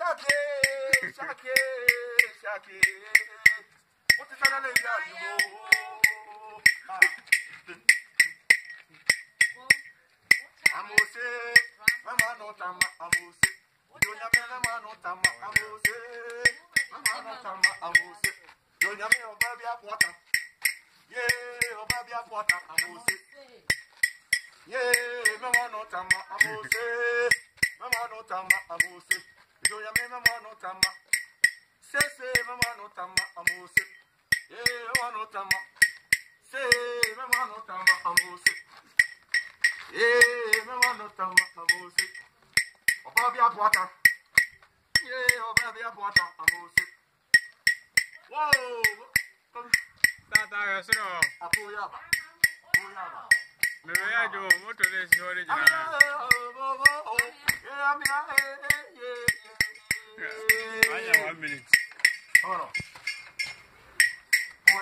ṣáàkì ṣáàkì ṣáàkì ó ti sáré lè ah. yá ìwò. Amose, mama no tama amose. Donya me mama no tama amose. Mama no tama amose. Donya me a bi Yeah, Ye, oba a apota amose. yeah, mama no tama amose tama amose joya me mama no tama sese mama no tama amose ye eh, mama no tama se mama no tama amose ye eh, mama no tama amose oba bia buata ye eh, oba bia buata amose whoa tata yasiro apoya ba apoya ba mẹrẹ yàjọ mọtò lè ṣe ọrẹ jìnnà. Ah, Yeah, I know, one minute. Hold on.